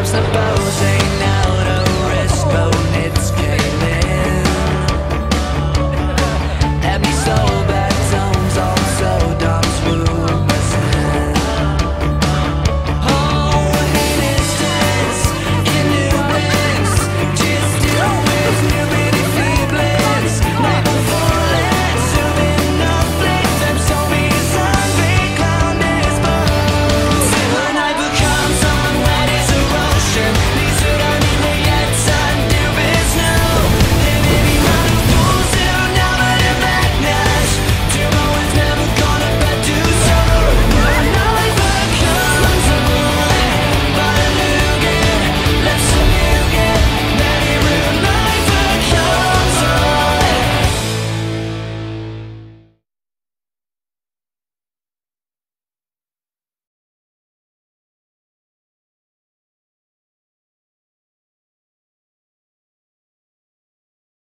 I'm supposing